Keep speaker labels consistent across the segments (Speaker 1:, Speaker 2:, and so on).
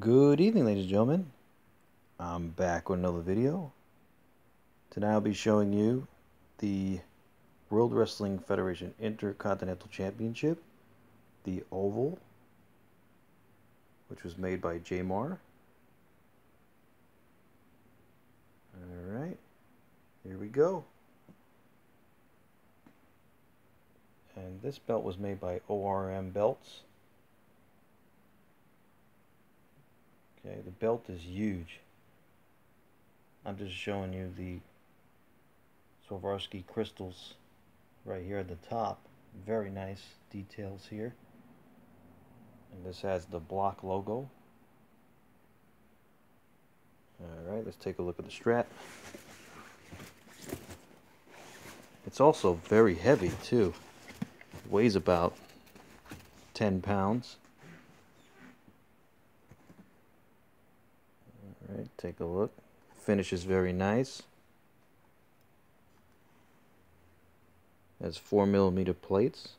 Speaker 1: Good evening ladies and gentlemen. I'm back with another video. Tonight I'll be showing you the World Wrestling Federation Intercontinental Championship, the Oval, which was made by J-Mar. Alright, here we go. And this belt was made by ORM Belts. Okay, the belt is huge. I'm just showing you the Swarovski crystals right here at the top. Very nice details here. And this has the block logo. Alright, let's take a look at the strap. It's also very heavy too. It weighs about 10 pounds. Alright, take a look. Finish is very nice. Has 4 millimeter plates.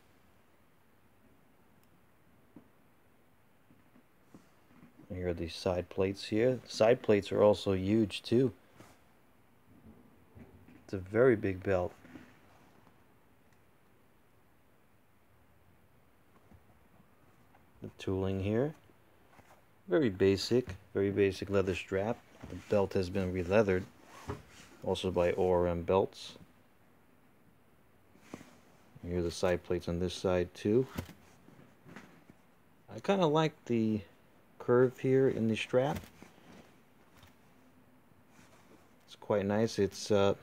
Speaker 1: Here are these side plates here. Side plates are also huge too. It's a very big belt. The tooling here. Very basic, very basic leather strap. The belt has been re-leathered, also by ORM belts. Here are the side plates on this side too. I kind of like the curve here in the strap. It's quite nice. It's uh,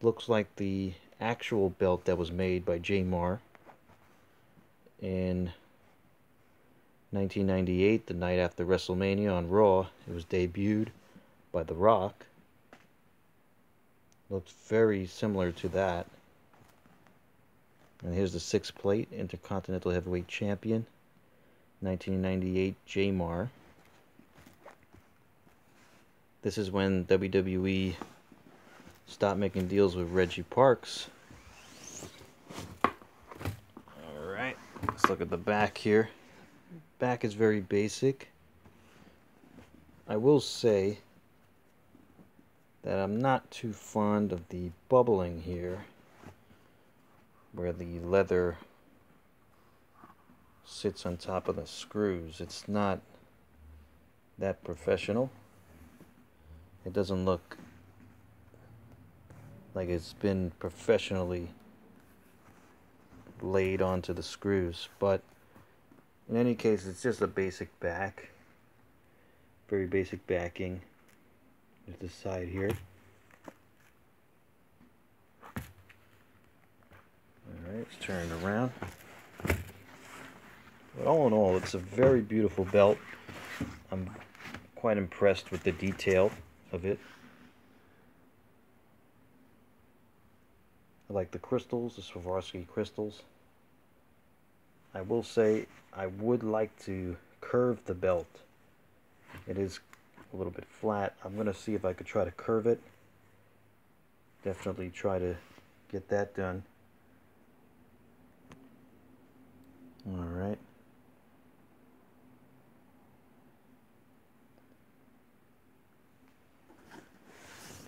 Speaker 1: looks like the actual belt that was made by J-Mar in 1998, the night after WrestleMania on Raw. It was debuted by The Rock. Looks very similar to that. And here's the sixth plate Intercontinental Heavyweight Champion, 1998 J-Mar. This is when WWE stopped making deals with Reggie Parks. Alright, let's look at the back here back is very basic. I will say that I'm not too fond of the bubbling here where the leather sits on top of the screws. It's not that professional. It doesn't look like it's been professionally laid onto the screws, but in any case, it's just a basic back. Very basic backing. There's the side here. Alright, let's turn it around. But all in all, it's a very beautiful belt. I'm quite impressed with the detail of it. I like the crystals, the Swarovski crystals. I will say I would like to curve the belt. It is a little bit flat. I'm going to see if I could try to curve it. Definitely try to get that done. Alright.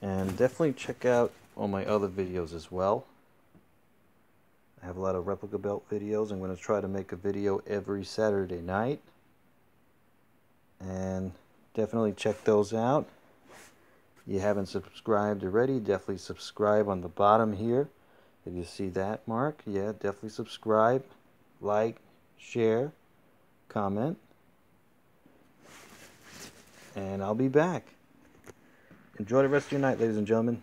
Speaker 1: And definitely check out all my other videos as well. Have a lot of replica belt videos. I'm going to try to make a video every Saturday night. And definitely check those out. If you haven't subscribed already, definitely subscribe on the bottom here. If you see that mark, yeah, definitely subscribe, like, share, comment. And I'll be back. Enjoy the rest of your night, ladies and gentlemen.